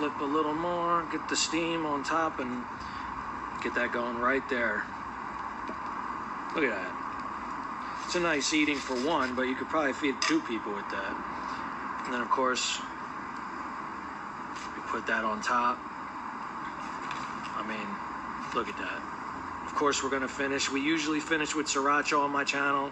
flip a little more, get the steam on top, and get that going right there. Look at that. It's a nice eating for one, but you could probably feed two people with that. And then, of course, you put that on top. I mean, look at that. Of course, we're going to finish. We usually finish with sriracha on my channel.